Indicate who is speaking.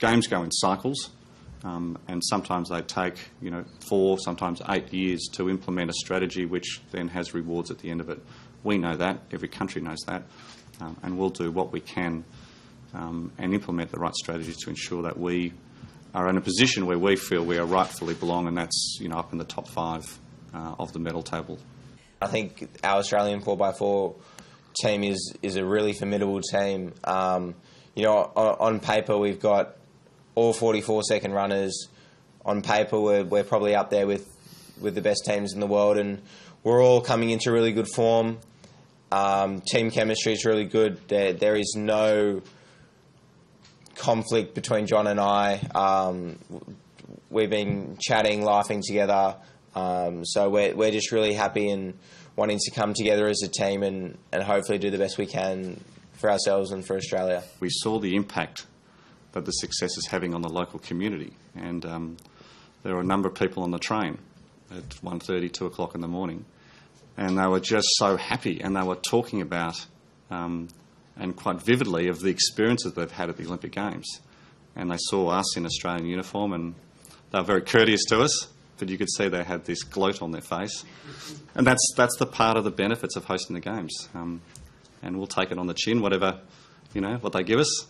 Speaker 1: games go in cycles, um, and sometimes they take you know four, sometimes eight years to implement a strategy, which then has rewards at the end of it. We know that. Every country knows that, um, and we'll do what we can um, and implement the right strategies to ensure that we are in a position where we feel we are rightfully belong, and that's you know up in the top five uh, of the medal table.
Speaker 2: I think our Australian 4x4 team is, is a really formidable team. Um, you know, on, on, paper, we've got all 44 second runners. On paper, we're, we're probably up there with, with the best teams in the world, and we're all coming into really good form. Um, team chemistry is really good. There, there is no conflict between John and I. Um, we've been chatting, laughing together. Um, so we're, we're just really happy and wanting to come together as a team and, and hopefully do the best we can for ourselves and for Australia.
Speaker 1: We saw the impact that the success is having on the local community, and um, there were a number of people on the train at 1.30, 2 o'clock in the morning, and they were just so happy, and they were talking about um, and quite vividly of the experiences they've had at the Olympic Games. And they saw us in Australian uniform, and they were very courteous to us but you could see they had this gloat on their face. And that's, that's the part of the benefits of hosting the games. Um, and we'll take it on the chin, whatever, you know, what they give us.